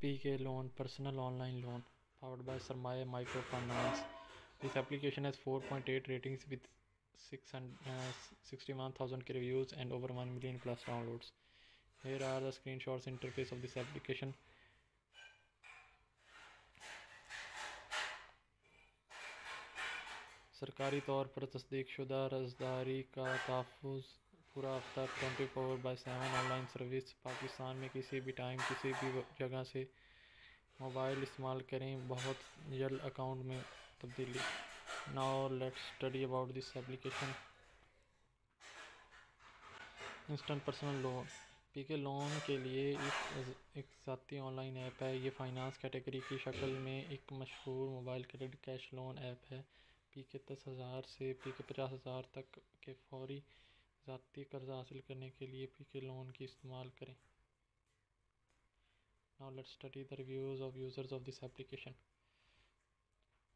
P K loan personal online loan powered by Sarmaye micro finance this application has four point eight ratings with six sixty one thousand के reviews and over one million plus downloads here are the screen shots interface of this application सरकारी तौर पर तस्दीकशुदा रजदारी का तहफ़ पूरा हफ़्ता twenty four by seven online service, Pakistan में किसी भी टाइम, किसी भी जगह से मोबाइल इस्तेमाल करें बहुत जल्द अकाउंट में तब्दीली। Now let's study about this application. Instant personal loan. P K loan के लिए एक एक ज़ाती ऑनलाइन ऐप है। ये फाइनेंस कैटेगरी की शक्ल में एक मशहूर mobile credit cash loan app है। पी के दस हज़ार से पी के पचास हज़ार तक के फौरी ज़ाती कर्ज़ हासिल करने के लिए पी के लोन की इस्तेमाल करें। Now let study the reviews of users of this application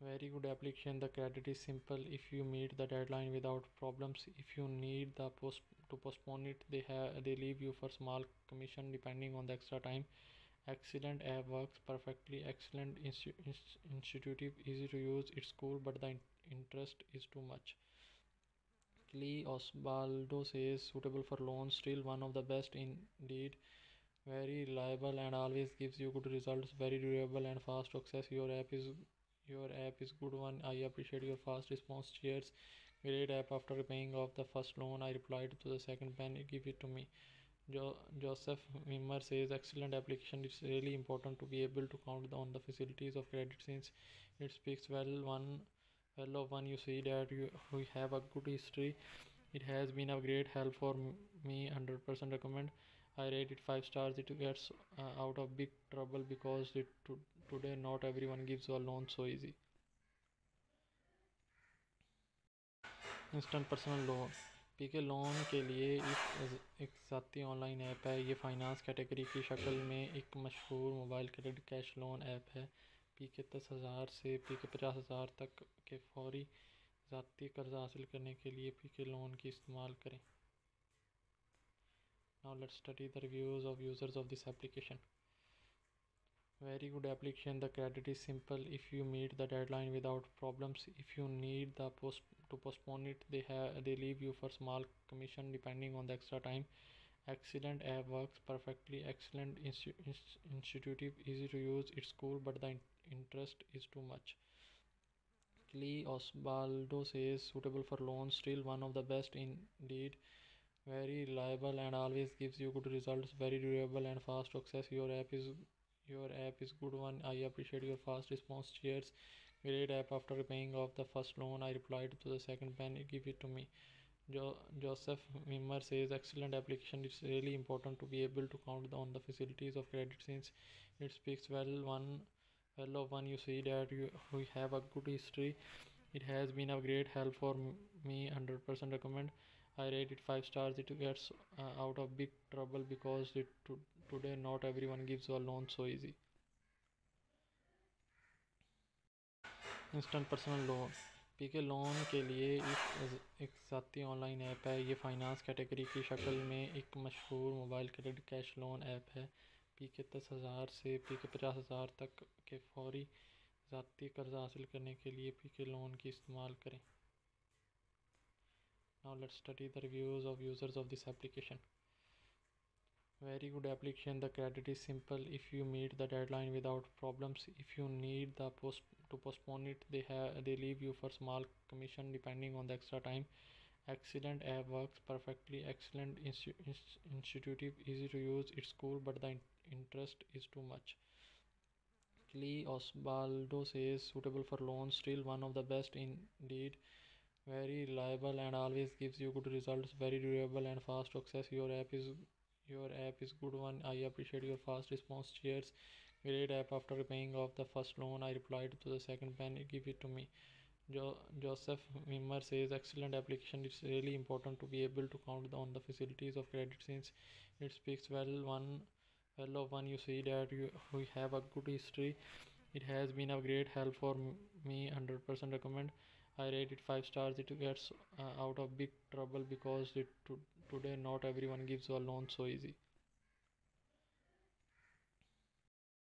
very good application the credit is simple if you meet the deadline without problems if you need the post to postpone it they they leave you for small commission depending on the extra time excellent app work perfectly excellent intuitive easy to use it's cool but the interest is too much Lee Osbaldo says suitable for loans, still one of the best indeed. Very reliable and always gives you good results. Very durable and fast access. Your app is your app is good one. I appreciate your fast response. Cheers. Great app. After paying off the first loan, I replied to the second pen. Give it to me. Jo- Joseph Wimmer says excellent application. It's really important to be able to count on the facilities of credit since it speaks well one hello one you see that you we have a good history it has been a great help for me 100% recommend i rate it 5 stars it gets uh, out of big trouble because it to, today not everyone gives a loan so easy instant personal loan P K loan के लिए एक एक ज़ाती online app है ये finance category की शक्ल में एक मशहूर mobile credit cash loan app है पी के दस हज़ार से पी के पचास हज़ार तक के फौरी ज़ाती कर्ज हासिल करने के लिए पी के लोन की इस्तेमाल करें। Now let study the reviews of users of this application very good application the credit is simple if you meet the deadline without problem if you need the post to postpone it they है they leave you for small commission depending on the extra time excellent app work perfectly excellent intuitive easy to use it's cool but the interest is too much. Lee Osbaldo says suitable for loans still one of the best indeed. Very reliable and always gives you good results. Very durable and fast access your app is your app is good one. I appreciate your fast response. Cheers. Great app. After paying off the first loan i replied to the second pen. Give it to me. Jo- joseph wimmer says excellent application. It's really important to be able to count on the facilities of credit since it speaks well one well of one you see that you we have a good history it has been a great help for me 100% recommend I rate it 5 stars. It gets uh, out of big trouble because it to, today not everyone gives a loan so easy. Instant personal loan P K loan के लिए एक एक ज़ाती online app है ये finance category की शक्ल में एक मशहूर mobile credit cash loan app है पी के दस हज़ार से पी के पचास हज़ार तक के फौरी ज़ाती कर्ज हासिल करने के लिए पी के लोन की इस्तेमाल करें। Now let study the reviews of users of this application very good application the credit is simple if you meet the deadline without problem if you need the post to postpone it they leave you for small commission depending on the extra time excellent app works perfectly. Excellent intuitive easy to use. It's cool but the interest is too much. Lee Osbaldo says suitable for loans. Still one of the best indeed. Very reliable and always gives you good results. Very durable and fast access your app is your app is good one. I appreciate your fast response. Cheers. Great app. After paying off the first loan i replied to the second pen give it to me jo- joseph wimmer says excellent application it's really important to be able to count on the facilities of credit since it speaks well one well of one you see that you have a good history it has been a great help for me 100% recommend I rate it 5 stars. It gets uh, out of big trouble because it to, today not everyone gives a loan so easy.